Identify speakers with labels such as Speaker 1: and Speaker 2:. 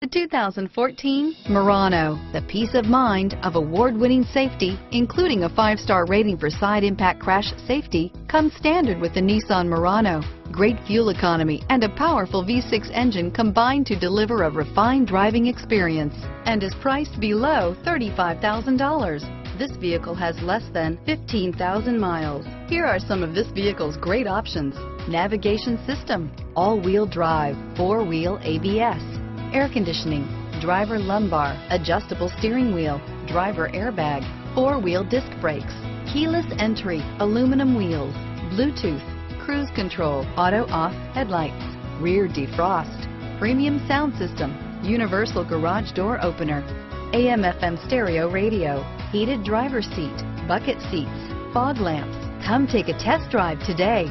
Speaker 1: The 2014 Murano, the peace of mind of award-winning safety, including a five-star rating for side impact crash safety, comes standard with the Nissan Murano. Great fuel economy and a powerful V6 engine combine to deliver a refined driving experience and is priced below $35,000. This vehicle has less than 15,000 miles. Here are some of this vehicle's great options. Navigation system, all-wheel drive, four-wheel ABS, air conditioning, driver lumbar, adjustable steering wheel, driver airbag, four-wheel disc brakes, keyless entry, aluminum wheels, Bluetooth, cruise control, auto-off headlights, rear defrost, premium sound system, universal garage door opener, AM FM stereo radio, heated driver seat, bucket seats, fog lamps. Come take a test drive today.